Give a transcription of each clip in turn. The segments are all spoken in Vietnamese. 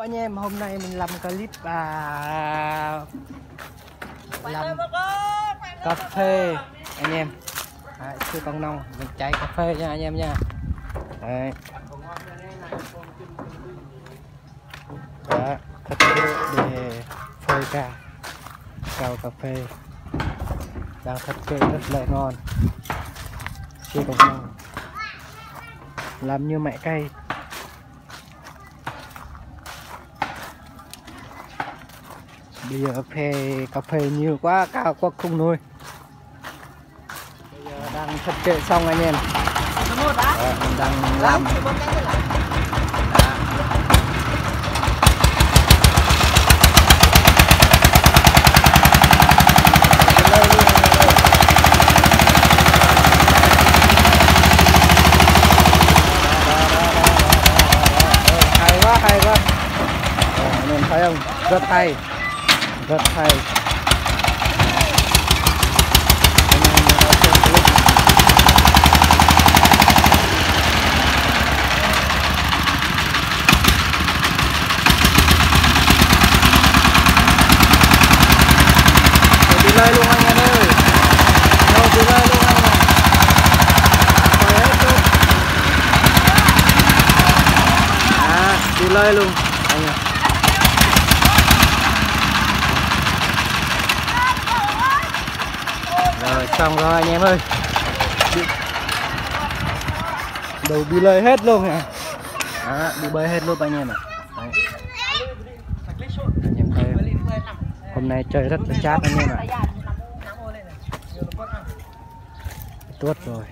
anh em hôm nay mình làm clip à, làm cà phê. anh em. Đấy, sư con nông mình chạy cà phê nha anh em nha. Đấy. Đó, thật để phơi ca cao cà phê. Đang thật kê rất là ngon. Sư con nông. Làm như mẹ cây bây giờ phê cà phê nhiều quá cao quá không nuôi bây giờ đang thật kệ xong anh em. Đó, mình đang làm. Ờ, hay quá hay quá. Ờ, anh em thấy không? Rất hay rất hay. Anh em đã xem clip. Đi lên luôn anh em ơi. Rồi đi lên luôn anh em. Rồi hết à, luôn À đi lên luôn anh em rồi xong rồi anh em ơi Đầu bị lơi hết luôn nè Đó, bị bơi hết luôn anh em ạ Đấy. Anh em thấy? Hôm nay chơi rất là chát anh em ạ Tuốt rồi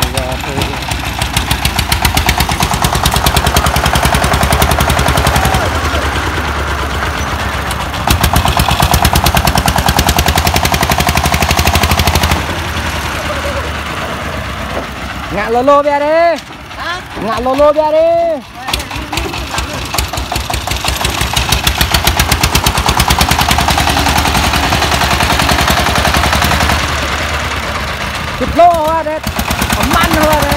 Bây giờ thì ngã lô lô về đi. Ngã lô lô về đi. Chụp lô hoa đấy măn hoa đấy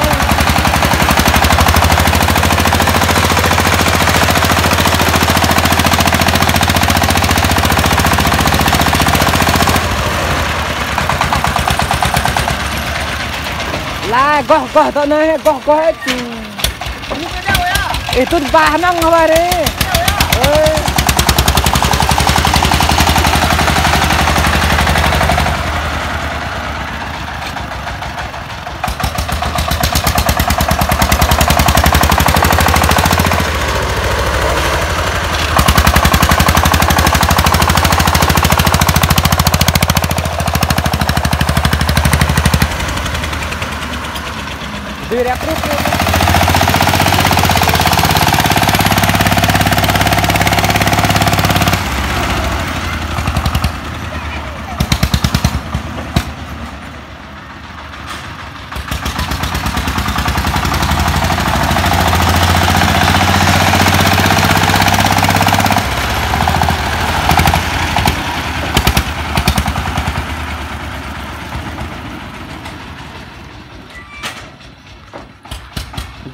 là gõ gõ tao nơi gõ gõ hết ừ. Ê, tôi bà năng không bà đi. Ừ. Tira pro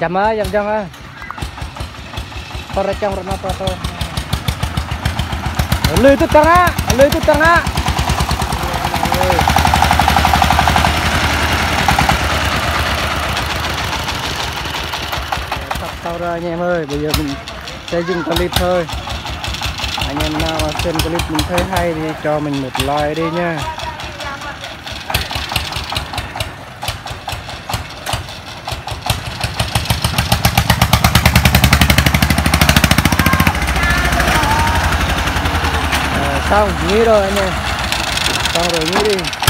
jam ah jam jam ah Perecang rena foto lu itu tengah lu itu tengah sắp sau ra anh em ơi, bây giờ mình sẽ dừng clip thôi. Anh em nào mà xem clip mình thấy hay thì cho mình một like đi nha À, xong nghĩ rồi anh em. Xong rồi nghĩ đi.